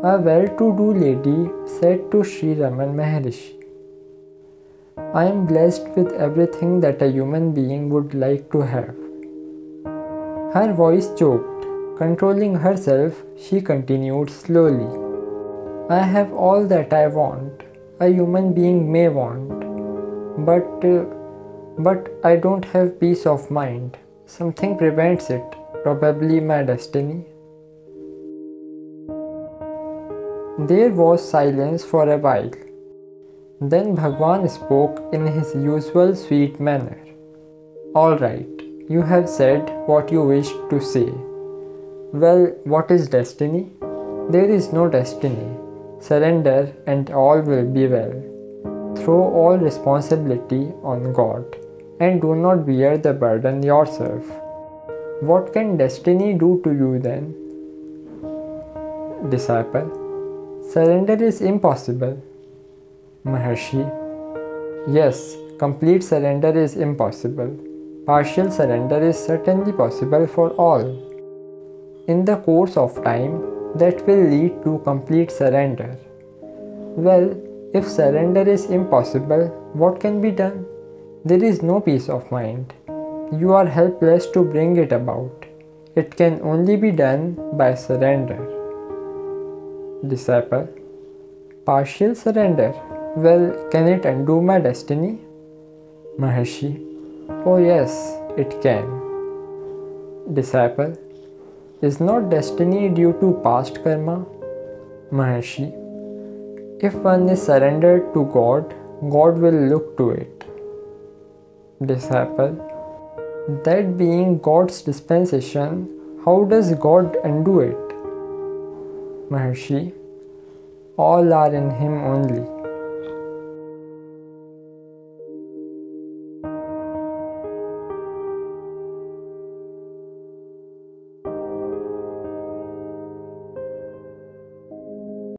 A well to do lady said to Sri Ramana Maharshi, I am blessed with everything that a human being would like to have. Her voice choked. Controlling herself, she continued slowly. I have all that I want, a human being may want, but, uh, but I don't have peace of mind. Something prevents it, probably my destiny. There was silence for a while. Then Bhagwan spoke in his usual sweet manner. All right, you have said what you wished to say. Well, what is destiny? There is no destiny. Surrender and all will be well. Throw all responsibility on God and do not bear the burden yourself. What can destiny do to you then? Disciple, surrender is impossible. Maharshi, yes, complete surrender is impossible. Partial surrender is certainly possible for all. In the course of time, that will lead to complete surrender. Well, if surrender is impossible, what can be done? There is no peace of mind. You are helpless to bring it about. It can only be done by surrender. Disciple Partial surrender. Well, can it undo my destiny? Maharshi Oh, yes, it can. Disciple Is not destiny due to past karma? Maharshi If one is surrendered to God, God will look to it. Disciple That being God's dispensation, how does God undo it? Maharshi All are in Him only.